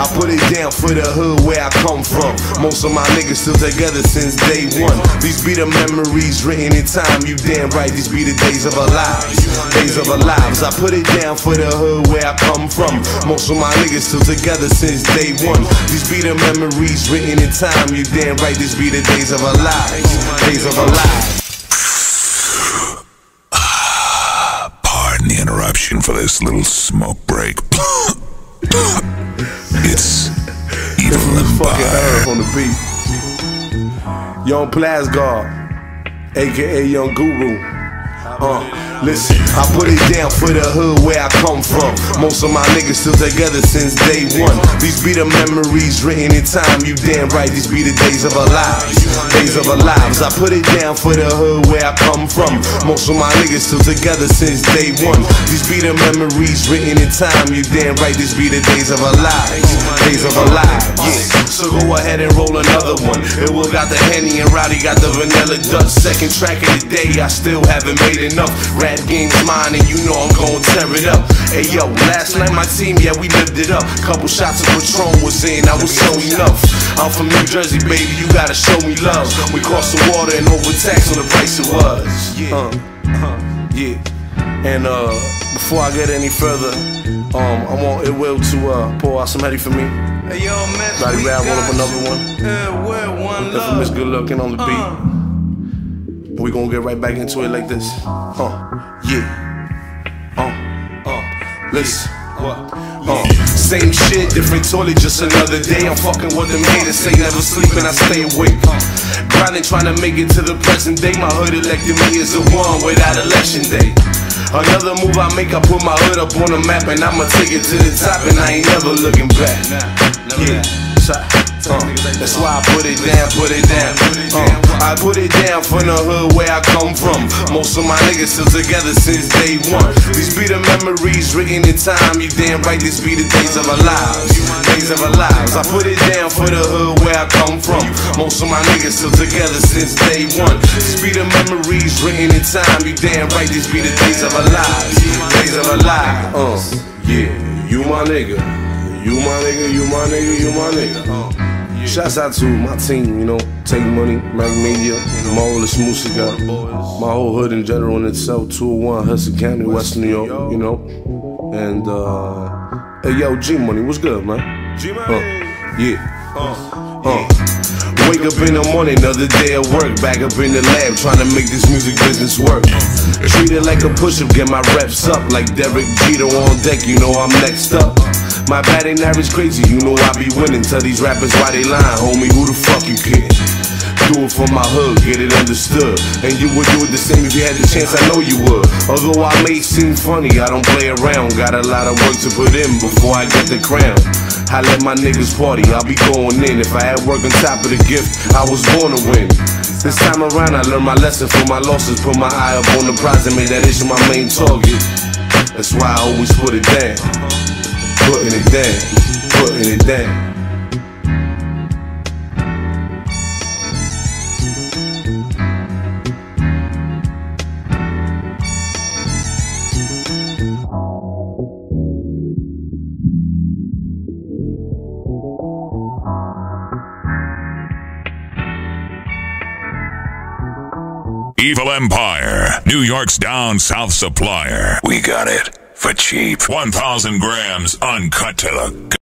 I put it down for the hood where I come from. Most of my niggas still together since day one. These be the memories written in time. You damn right, these be the days of our lives. Days of our lives. I put it down for the hood where I come from. Most of my niggas still together since day one. These be the memories written in time. You damn right, these be the days of our lives. Days of our lives. Pardon the interruption for this little smoke break. Fucking. Irv on the beat. Young Plasgard, aka Young Guru. Uh, listen, I put it down for the hood where I come from. Most of my niggas still together since day one. These be the memories written in time. You damn right, these be the days of our lives. Days of our lives. I put it down for the hood where I come from. Most of my niggas still together since day one. These be the memories written in time. You damn right, these be the days of our lives. Days of our lives. Yeah. So go ahead and roll another one. It will got the Henny and Rowdy got the Vanilla Dutch. Second track of the day, I still haven't made enough. Rap game's mine, and you know I'm gonna tear it up. Hey yo, last night my team, yeah, we lived it up. Couple shots of Patron was in, I was so enough. I'm from New Jersey, baby, you gotta show me love. We crossed the water and overtaxed on the price it was. Uh, uh, yeah. And uh, before I get any further, um, I want It Will to uh, pour out some Henny for me. Hey, yo, man. We Rab roll up another one. Yeah, we're one for Miss. Good Looking on the beat. Uh, We gonna get right back into it like this. Uh, yeah. Uh, uh, listen. Uh, same shit, different toilet, just another day. I'm fucking with them haters, say never sleep and I stay awake. Grinding, trying to make it to the present day. My hood elected me as the one without election day. Another move I make, I put my hood up on the map and I'ma take it to the top and I ain't never looking back. Yeah. Uh, that's why I put it down, put it down. Uh, I put it down from the hood where I come from. Most of my niggas still together since day one. These be the memories written in time. You damn right, these be the days of our lives. Days of our lives. I put it down for the hood where I come from. Most of my niggas still together since day one. These be the memories written in time. You damn right, these be the days of our lives. Days of our lives. Uh, yeah, you my nigga. You my nigga, you my nigga, you my nigga. Uh. Shouts out to my team, you know, Take Money, Mac Media, my oldest Musica, my whole hood in general in itself, 201 Hudson County, West New York, you know. And uh hey yo, G Money, what's good, man? Uh, yeah. Uh. Wake up in the morning, another day at work. Back up in the lab, trying to make this music business work. Treat it like a push up, get my reps up. Like Derek Jeter on deck, you know I'm next up. My bad batting average crazy, you know I be winning. Tell these rappers why they lying, homie, who the fuck you kidding? Do it for my hood, get it understood. And you would do it the same if you had the chance, I know you would. Although I may seem funny, I don't play around. Got a lot of work to put in before I get the crown. I let my niggas party, I'll be going in. If I had work on top of the gift, I was born to win. This time around, I learned my lesson from my losses. Put my eye up on the prize and made that issue my main target. That's why I always put it down. Putting it down, putting it down. Evil Empire, New York's down south supplier. We got it for cheap. 1,000 grams uncut to the